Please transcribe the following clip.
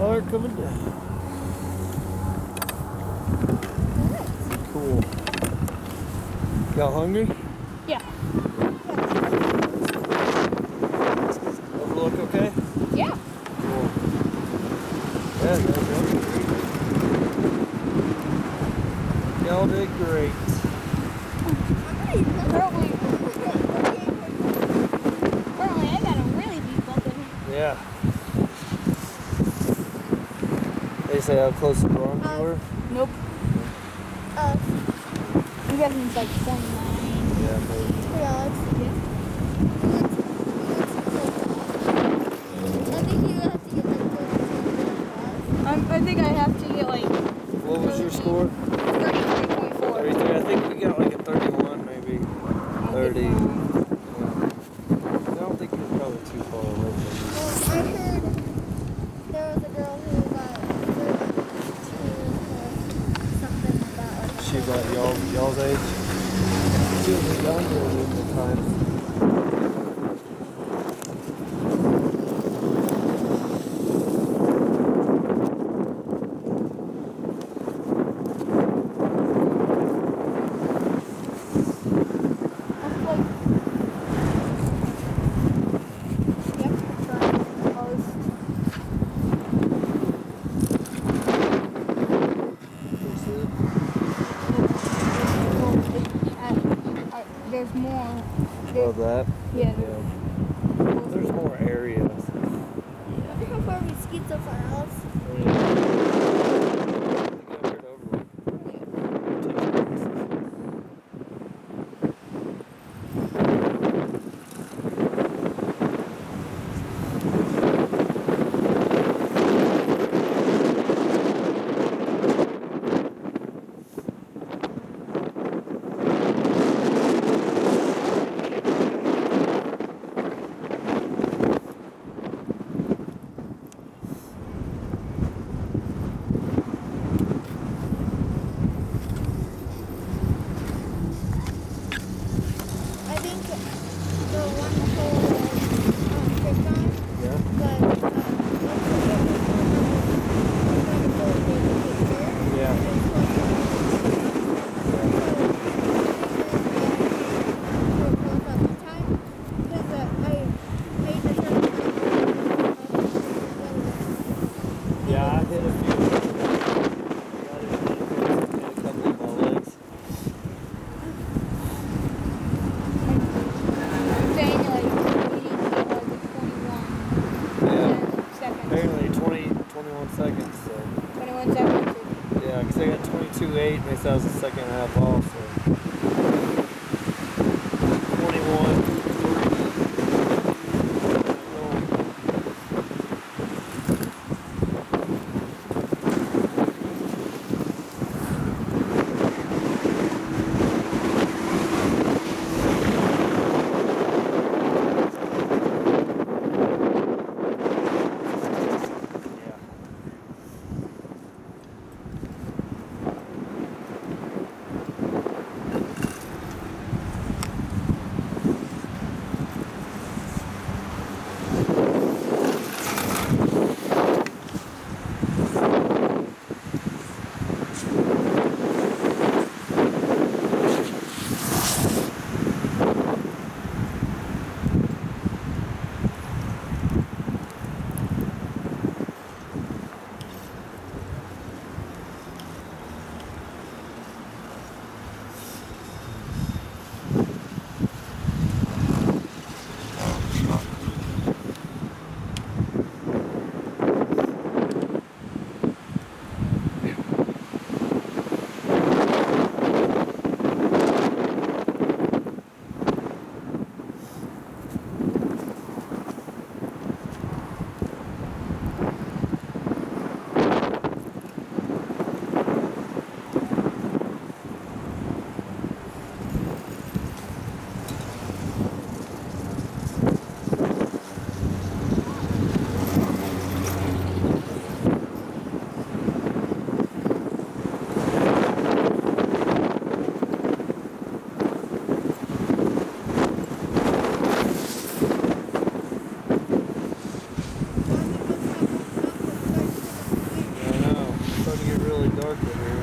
Water coming down. Cool. Y'all hungry? Yeah. Overlook okay? Yeah. Cool. Yeah, no, no. Y'all did great. Apparently, apparently I got a really deep bucket. Yeah. Say how close the barn Uh, were? Nope. Uh, you guys need like 29. Yeah, maybe. Yeah. Um, I think I have to get like What was your score? 33.4. 33. I think we got like a 31, maybe. 30. Y'all, age? She was younger at the time. That. Yeah. Yeah. I